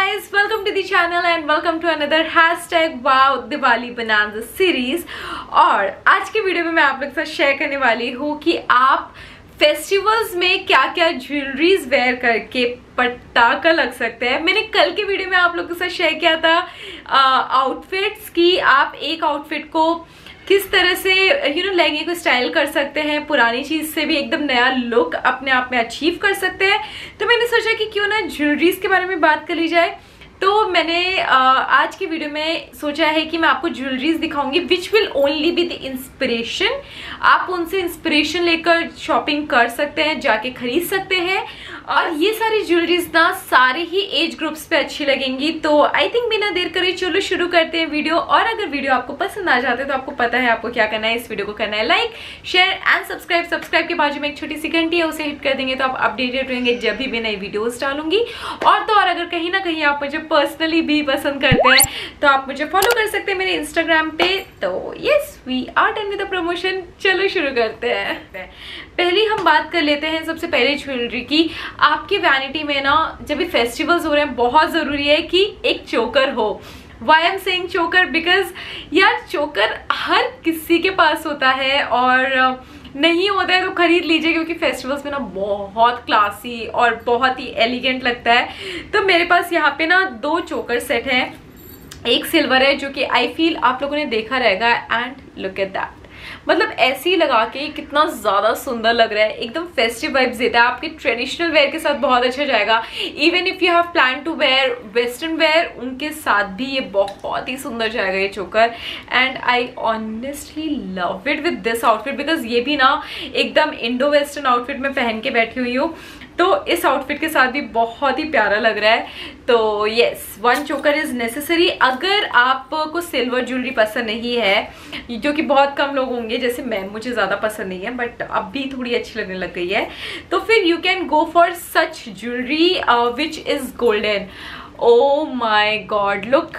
guys, welcome to the channel and welcome to another hashtag wow Diwali Bonanza series. और आज के video में मैं आप लोग साथ शेयर करने वाली हूँ कि आप फेस्टिवल्स में क्या क्या ज्वेलरीज वेयर करके पटाखा लग सकते हैं। मैंने कल के वीडियो में आप लोगों के साथ शेयर किया था आउटफिट्स की। आप एक आउटफिट को किस तरह से यू नो लहंगे को स्टाइल कर सकते हैं, पुरानी चीज़ से भी एकदम नया लुक अपने आप में अचीव कर सकते हैं। तो मैंने सोचा कि क्यों ना ज्वेलरीज के बारे में बात कर ली जाए। तो मैंने आज की वीडियो में सोचा है कि मैं आपको ज्वेलरीज दिखाऊँगी which will only be the inspiration आप उनसे इंस्पिरेशन लेकर शॉपिंग कर सकते हैं, जाके खरीद सकते हैं। और ये सारी ज्वेलरीज ना सारे ही एज ग्रुप्स पे अच्छी लगेंगी। तो आई थिंक बिना देर करे चलो शुरू करते हैं वीडियो और अगर वीडियो आपको पसंद आ जाते तो आपको पता है आपको क्या करना है। इस वीडियो को करना है। Like share and subscribe subscribe के बाजू में एक छोटी सी घंटी है, उसे हिट कर देंगे तो आप अपडेटेड रहेंगे जब भी मैं नई वीडियोज़ डालूँगी। और तो और अगर कहीं ना कहीं आप मुझे पर्सनली भी पसंद करते हैं तो आप मुझे फॉलो कर सकते हैं मेरे इंस्टाग्राम पे। तो yes we are done with promotion चलो शुरू करते हैं। पहली हम बात कर लेते हैं सबसे पहले ज्वेलरी की। आपकी वैनिटी में ना, जब भी फेस्टिवल्स हो रहे हैं, बहुत ज़रूरी है कि एक चोकर हो। Why am saying choker because यार चोकर हर किसी के पास होता है और नहीं होता है तो खरीद लीजिए क्योंकि फेस्टिवल्स में ना बहुत क्लासी और बहुत ही एलिगेंट लगता है। तो मेरे पास यहाँ पे ना दो चोकर सेट हैं। एक सिल्वर है जो कि आई फील आप लोगों ने देखा रहेगा एंड लुक एट दैट मतलब ऐसे ही लगा के कितना ज़्यादा सुंदर लग रहा है। एकदम फेस्टिव वाइब्स देता है। आपके ट्रेडिशनल वेयर के साथ बहुत अच्छा जाएगा। Even if you have plan to wear western wear उनके साथ भी ये बहुत ही सुंदर जाएगा ये choker and I honestly love it with this outfit because ये भी ना, एकदम इंडो वेस्टर्न आउटफिट में पहन के बैठी हुई हूँ। तो इस आउटफिट के साथ भी बहुत ही प्यारा लग रहा है। तो yes one choker is necessary अगर आपको सिल्वर ज्वेलरी पसंद नहीं है, जो कि बहुत कम लोग होंगे, जैसे मैं, मुझे ज़्यादा पसंद नहीं है बट अब भी थोड़ी अच्छी लगने लग गई है। तो फिर you can go for such jewellery which is golden oh my god look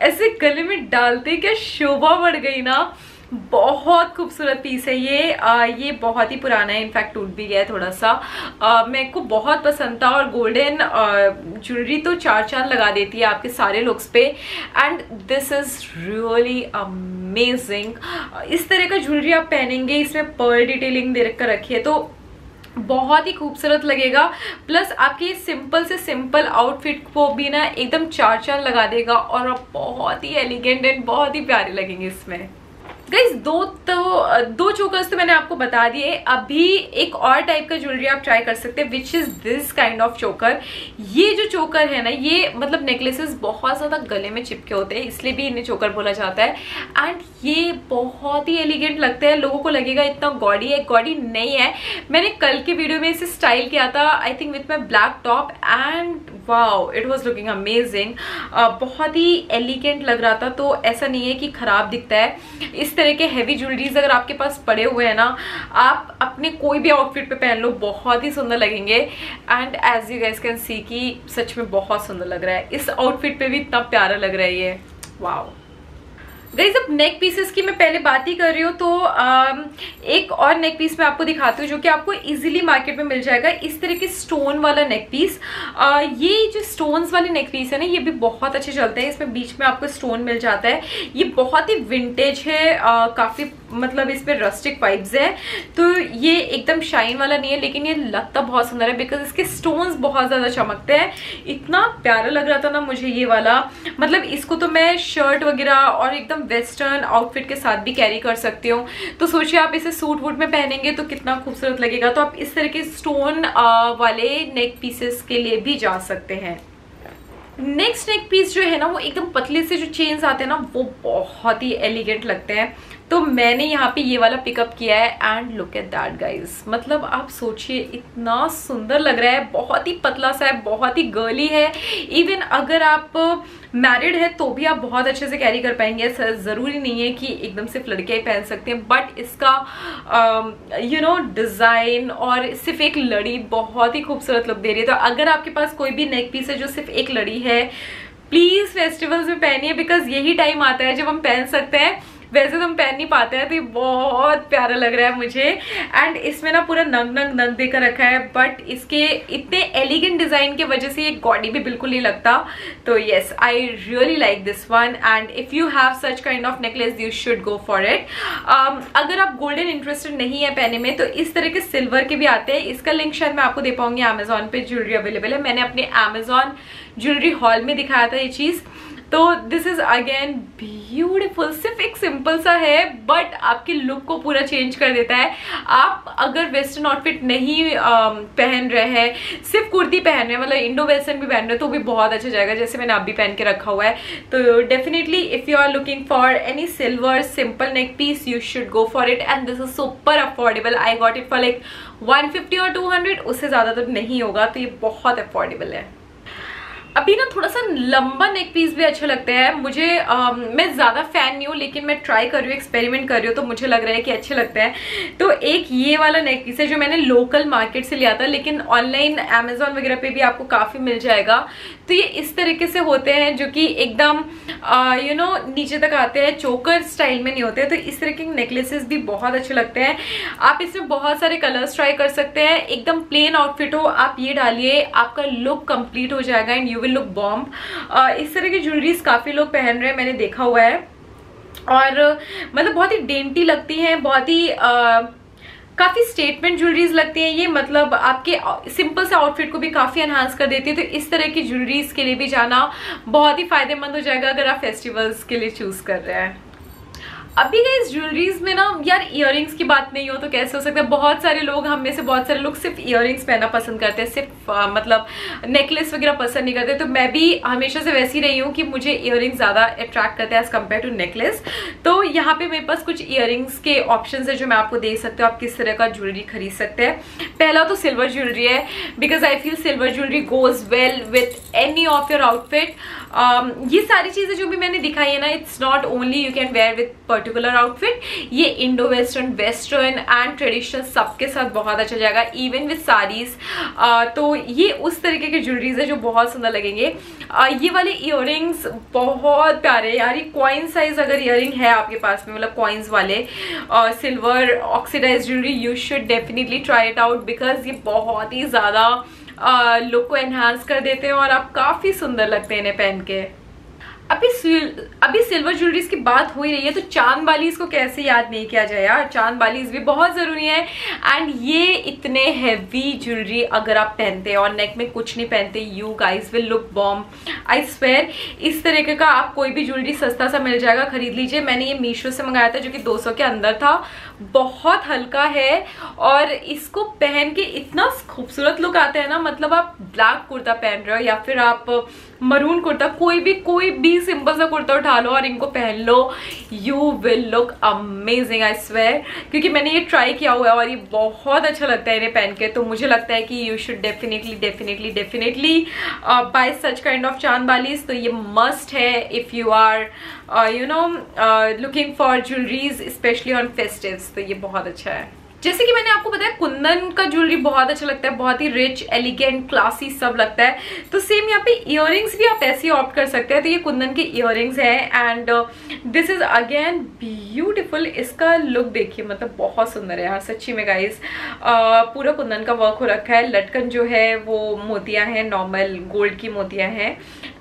ऐसे गले में डालते क्या शोभा बढ़ गई ना। बहुत खूबसूरत पीस है ये। आ, ये बहुत ही पुराना है इनफैक्ट टूट भी गया है थोड़ा सा मेरे को बहुत पसंद था और गोल्डन ज्वेलरी तो चार चार लगा देती है आपके सारे लुक्स पे। And this is really amazing इस तरह का ज्वेलरी आप पहनेंगे इसमें पर्ल डिटेलिंग दे कर रखी है तो बहुत ही खूबसूरत लगेगा। प्लस आपके सिंपल से सिंपल आउटफिट को भी ना एकदम चार चार लगा देगा और आप बहुत ही एलिगेंट एंड बहुत ही प्यारे लगेंगे इसमें। गाइज़ दो तो दो चोकर्स तो मैंने आपको बता दिए। अभी एक और टाइप का ज्वेलरी आप ट्राई कर सकते हैं which is this kind of choker ये जो चोकर है ना, ये मतलब नेकलेसेस बहुत ज़्यादा गले में चिपके होते हैं, इसलिए भी इन्हें चोकर बोला जाता है। एंड ये बहुत ही एलिगेंट लगता है। लोगों को लगेगा इतना गॉडी है गॉडी नहीं है। मैंने कल के वीडियो में इसे स्टाइल किया था I think with my black top and wow it was looking amazing बहुत ही एलिगेंट लग रहा था तो ऐसा नहीं है कि खराब दिखता है। इस तरह के हैवी ज्वेलरीज अगर आपके पास पड़े हुए हैं ना, आप अपने कोई भी आउटफिट पे पहन लो, बहुत ही सुंदर लगेंगे। And as you guys can see कि सच में बहुत सुंदर लग रहा है। इस आउटफिट पे भी इतना प्यारा लग रहा है ये। वाओ गई अब नेक पीसेस की मैं पहले बात ही कर रही हूँ तो आ, एक और नेक पीस मैं आपको दिखाती हूँ जो कि आपको इजीली मार्केट में मिल जाएगा। इस तरह के स्टोन वाला नेक पीस आ, ये जो स्टोन्स वाले नेक पीस है ना ये भी बहुत अच्छे चलते हैं। इसमें बीच में आपको स्टोन मिल जाता है। ये बहुत ही विंटेज है काफ़ी मतलब इस पर रस्टिक वाइब्स है। तो ये एकदम शाइन वाला नहीं है, लेकिन ये लगता बहुत सुंदर है बिकॉज़ इसके स्टोन्स बहुत ज़्यादा चमकते हैं। इतना प्यारा लग रहा था ना मुझे ये वाला। मतलब इसको तो मैं शर्ट वगैरह और एकदम वेस्टर्न आउटफिट के साथ भी कैरी कर सकती हूँ। तो सोचिए आप इसे सूट वूट में पहनेंगे तो कितना खूबसूरत लगेगा। तो आप इस तरह के स्टोन वाले नेक पीसेस के लिए भी जा सकते हैं। नेक्स्ट नेक पीस जो है ना, वो एकदम पतले से जो चेन्स आते हैं ना, वो बहुत ही एलिगेंट लगते हैं। तो मैंने यहाँ पे ये वाला पिकअप किया है and look at that guys मतलब आप सोचिए, इतना सुंदर लग रहा है, बहुत ही पतला सा है, बहुत ही गर्ली है। इवन अगर आप मैरिड है तो भी आप बहुत अच्छे से कैरी कर पाएँगे। ऐसा ज़रूरी नहीं है कि एकदम सिर्फ़ लड़के ही पहन सकते हैं बट इसका यू नो डिज़ाइन और सिर्फ़ एक लड़ी बहुत ही खूबसूरत लुक दे रही है। तो अगर आपके पास कोई भी नेक पीस है जो सिर्फ़ एक लड़ी है प्लीज़ फेस्टिवल्स में पहनिए बिकॉज़ यही टाइम आता है जब हम पहन सकते हैं। वैसे तो हम पहन नहीं पाते हैं तो ये बहुत प्यारा लग रहा है मुझे। एंड इसमें ना पूरा नंग नंग नंग देकर रखा है बट इसके इतने एलिगेंट डिज़ाइन की वजह से ये गॉडी भी बिल्कुल नहीं लगता। तो yes I really like this one and if you have such kind of necklace you should go for it अगर आप गोल्डन इंटरेस्टेड नहीं है पहने में तो इस तरह के सिल्वर के भी आते हैं। इसका लिंक शायद मैं आपको दे पाऊँगी अमेजोन पे ज्वेलरी अवेलेबल है। मैंने अपने अमेजोन ज्वेलरी हॉल में दिखाया था ये चीज़। तो दिस इज़ अगेन ब्यूटिफुल सिर्फ़ एक सिंपल सा है बट आपके लुक को पूरा चेंज कर देता है। आप अगर वेस्टर्न आउटफिट नहीं uh, पहन रहे हैं सिर्फ़ कुर्ती पहन रहे हैं मतलब इंडो वेस्टर्न भी पहन रहे हैं तो भी बहुत अच्छा जाएगा जैसे मैंने आप भी पहन के रखा हुआ है। तो definitely if you are looking for any silver simple neck piece you should go for it and this is super affordable I got it for like 150 और 200 उससे ज़्यादा तो नहीं होगा तो ये बहुत अफोर्डेबल है। अभी ना थोड़ा सा लंबा नेक पीस भी अच्छा लगता है। मुझे आ, मैं ज़्यादा फ़ैन नहीं हूँ लेकिन मैं ट्राई कर रही हूँ एक्सपेरिमेंट कर रही हूँ तो मुझे लग रहा है कि अच्छे लगते हैं। तो एक ये वाला नेक पीस है जो मैंने लोकल मार्केट से लिया था लेकिन ऑनलाइन अमेजोन वगैरह पे भी आपको काफ़ी मिल जाएगा। तो ये इस तरीके से होते हैं जो कि एकदम यू नो नीचे तक आते हैं चोकर स्टाइल में नहीं होते। तो इस तरह के नेकलेसेस भी बहुत अच्छे लगते हैं। आप इसमें बहुत सारे कलर्स ट्राई कर सकते हैं। एकदम प्लेन आउटफिट हो आप ये डालिए आपका लुक कंप्लीट हो जाएगा and you will look bomb इस तरह की ज्वेलरीज काफ़ी लोग पहन रहे हैं मैंने देखा हुआ है। और मतलब बहुत ही डेंटी लगती हैं बहुत ही uh, काफ़ी स्टेटमेंट ज्वेलरीज लगती हैं। ये मतलब आपके सिंपल से आउटफिट को भी काफ़ी एनहांस कर देती है। तो इस तरह की ज्वेलरीज के लिए भी जाना बहुत ही फ़ायदेमंद हो जाएगा अगर आप फेस्टिवल्स के लिए चूज़ कर रहे हैं। अभी गई ज्वेलरीज में ना यार इयर की बात नहीं हो तो कैसे हो सकता है? बहुत सारे लोग हम में से बहुत सारे लोग सिर्फ़ इयर पहनना पसंद करते हैं सिर्फ़ आ, मतलब नेकलेस वगैरह पसंद नहीं करते। तो मैं भी हमेशा से वैसी रही हूँ कि मुझे इयर ज़्यादा अट्रैक्ट करते हैं एज कंपेयर टू नेकलेस तो यहाँ पे मेरे पास कुछ इयर के ऑप्शन है जो मैं आपको दे सकती हूँ। आप किस तरह का ज्वेलरी खरीद सकते हैं। पहला तो सिल्वर ज्वेलरी है because I feel silver jewellery goes well with any of your outfit ये सारी चीज़ें जो भी मैंने दिखाई है ना it's not only you can wear with particular outfit ये Indo western western and traditional सबके साथ बहुत अच्छा जाएगा इवन विथ साड़ीज तो ये उस तरीके के ज्वेलरीज है जो बहुत सुंदर लगेंगे। ये वाले इयर बहुत प्यारे यार। ये कॉइन साइज़ अगर इयर है आपके पास में मतलब कॉइन्स वाले silver oxidise jewellery you should definitely try it out because ये बहुत ही ज़्यादा लुक को एनहांस कर देते हैं और आप काफ़ी सुंदर लगते हैं इन्हें पहन के। अभी अभी सिल्वर ज्वेलरीज की बात हो ही रही है तो चाँद बालीज को कैसे याद नहीं किया जाए यार? चाँद बालीज भी बहुत ज़रूरी है। एंड ये इतने हैवी ज्वेलरी अगर आप पहनते हैं, और नेक में कुछ नहीं पहनते you guys will look bomb I swear इस तरीके का आप कोई भी ज्वेलरी सस्ता सा मिल जाएगा, खरीद लीजिए। मैंने ये मीशो से मंगाया था, जो कि 200 के अंदर था। बहुत हल्का है और इसको पहन के इतना खूबसूरत लुक आता है ना मतलब आप ब्लैक कुर्ता पहन रहे हो या फिर आप मरून कुर्ता, कोई भी कोई भी सिंपल सा कुर्ता उठा लो और इनको पहन लो you will look amazing I swear क्योंकि मैंने ये ट्राई किया हुआ है और ये बहुत अच्छा लगता है इन्हें पहन के। तो मुझे लगता है कि you should definitely definitely definitely buy such kind of चाँद बालीज तो ये मस्ट है if you are you know looking for jewelleries specially on festives तो ये बहुत अच्छा है जैसे कि मैंने आपको बताया कुंदन का ज्वेलरी बहुत अच्छा लगता है बहुत ही रिच एलिगेंट क्लासी सब लगता है। तो सेम यहाँ पे इयर भी आप ऐसे ही ऑप्ट कर सकते हैं। तो ये कुंदन के इयर हैं and this is again beautiful इसका लुक देखिए मतलब बहुत सुंदर है यार सच्ची में गाइस uh, पूरा कुंदन का वर्क हो रखा है। लटकन जो है वो मोतियाँ हैं नॉर्मल गोल्ड की मोतियाँ हैं।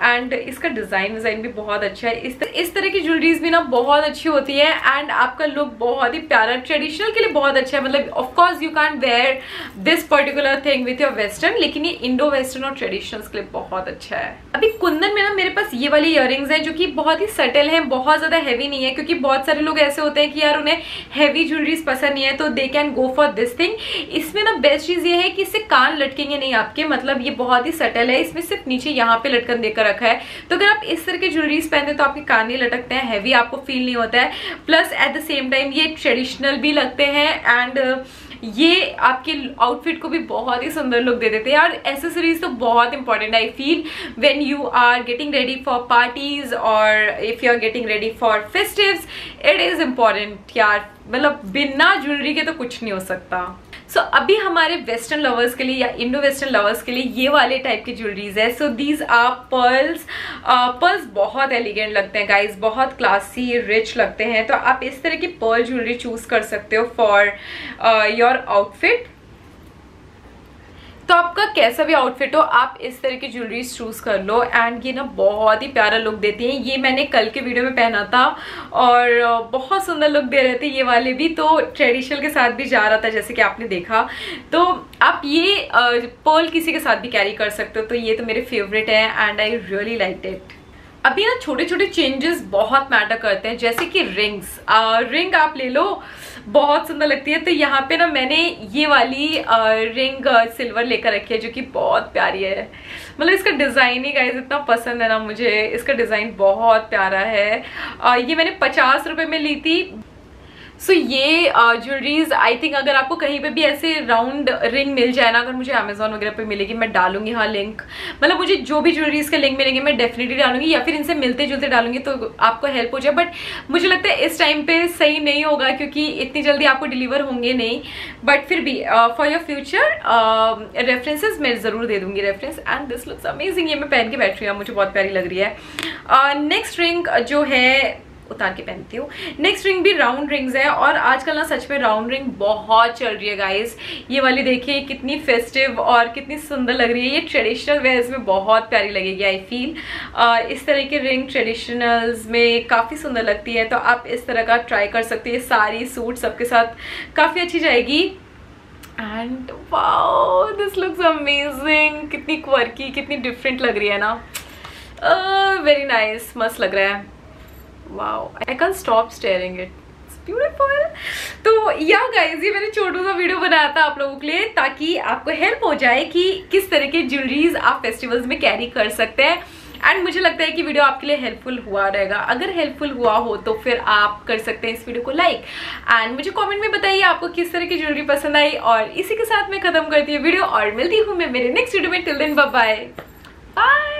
एंड इसका डिज़ाइन डिज़ाइन भी बहुत अच्छा है। इस, तर, इस तरह की ज्वेलरीज भी ना बहुत अच्छी होती है। एंड आपका लुक बहुत ही प्यारा ट्रेडिशनल के लिए बहुत अच्छा है। मतलब of course you can wear this particular thing with your western लेकिन ये इंडो वेस्टर्न और ट्रेडिशनल के लिए बहुत अच्छा है। अभी कुंदन में ना मेरे पास ये वाले इयर है जो कि बहुत ही सटल है, बहुत ज़्यादा हैवी नहीं है, क्योंकि बहुत सारे लोग ऐसे होते हैं कि यार उन्हें हैवी ज्वेलरीज पसंद नहीं है तो they can go for this thing इसमें ना बेस्ट चीज़ ये है कि इससे कान लटकेंगे नहीं आपके मतलब ये बहुत ही सटल है, इसमें सिर्फ़ नीचे यहाँ पे लटकन देकर रखा है। तो अगर आप इस तरह के ज्वेलरीज पहनते तो आपके कान नहीं लटकते हैं हैवी आपको फील नहीं होता है। Plus at the same time ये ट्रेडिशनल भी लगते हैं एंड ये आपके आउटफिट को भी बहुत ही सुंदर लुक दे देते हैं। यार एसेसरीज तो बहुत important I feel when you are getting ready for parties और if you are getting ready for festives it is important यार। मतलब बिना ज्वेलरी के तो कुछ नहीं हो सकता। सो so, अभी हमारे वेस्टर्न लवर्स के लिए या इंडो वेस्टर्न लवर्स के लिए ये वाले टाइप की ज्वेलरीज है। So these are pearls pearls बहुत एलिगेंट लगते हैं गाइज़ बहुत क्लासी रिच लगते हैं। तो आप इस तरह की पर्ल ज्वेलरी चूज़ कर सकते हो फॉर योर आउटफिट तो आपका कैसा भी आउटफिट हो, आप इस तरह की ज्वेलरी चूज़ कर लो एंड ये ना बहुत ही प्यारा लुक देती है। ये मैंने कल के वीडियो में पहना था और बहुत सुंदर लुक दे रहे थे ये वाले भी तो ट्रेडिशनल के साथ भी जा रहा था जैसे कि आपने देखा। तो आप ये पर्ल किसी के साथ भी कैरी कर सकते हो तो ये तो मेरे फेवरेट है and I really like it अभी ना छोटे छोटे चेंजेस बहुत मैटर करते हैं जैसे कि रिंग्स रिंग आप ले लो बहुत सुंदर लगती है। तो यहाँ पे ना मैंने ये वाली आ, रिंग सिल्वर लेकर रखी है जो कि बहुत प्यारी है। मतलब इसका डिज़ाइन ही गाइज़ इतना पसंद है ना मुझे। इसका डिज़ाइन बहुत प्यारा है। आ, ये मैंने पचास रुपये में ली थी। सो so, ये ज्वेलरीज आई थिंक अगर आपको कहीं पे भी ऐसे राउंड रिंग मिल जाए ना अगर मुझे अमेजोन वगैरह पे मिलेगी मैं डालूँगी हाँ लिंक मतलब मुझे जो भी ज्वेलरीज के लिंक मिलेंगे मैं डेफिनेटली डालूँगी या फिर इनसे मिलते जुलते डालूँगी तो आपको हेल्प हो जाए। बट मुझे लगता है इस टाइम पे सही नहीं होगा क्योंकि इतनी जल्दी आपको डिलीवर होंगे नहीं। बट फिर भी फॉर योर फ्यूचर रेफरेंसेज मैं ज़रूर दे दूँगी reference and this looks amazing ये मैं पहन के बैठ रही हूँ मुझे बहुत प्यारी लग रही है। नेक्स्ट uh, रिंग जो है उतार के पहनती हूँ। नेक्स्ट रिंग भी राउंड रिंग्स है और आजकल ना सच में राउंड रिंग बहुत चल रही है गाइस ये वाली देखिए कितनी फेस्टिव और कितनी सुंदर लग रही है। ये ट्रेडिशनल वेयर्स में बहुत प्यारी लगेगी आई फील इस तरह की रिंग ट्रेडिशनल्स में काफ़ी सुंदर लगती है तो आप इस तरह का ट्राई कर सकते हैं। सारी सूट सबके साथ काफ़ी अच्छी जाएगी। And wow this looks amazing कितनी क्वर्की कितनी डिफरेंट लग रही है ना। वेरी uh, नाइस मस्त लग रहा है। Wow I can stop staring it beautiful तो या गाइज़ ये मैंने छोटू सा वीडियो बनाया था आप लोगों के लिए ताकि आपको हेल्प हो जाए कि किस तरह के ज्वेलरीज आप फेस्टिवल्स में कैरी कर सकते हैं। एंड मुझे लगता है कि वीडियो आपके लिए हेल्पफुल हुआ रहेगा। अगर हेल्पफुल हुआ हो तो फिर आप कर सकते हैं इस वीडियो को लाइक एंड मुझे कमेंट में बताइए आपको किस तरह की ज्वेलरी पसंद आई और इसी के साथ मैं खत्म करती हूँ वीडियो और मिलती हूँ मैं मेरे नेक्स्ट वीडियो में. Till then bye bye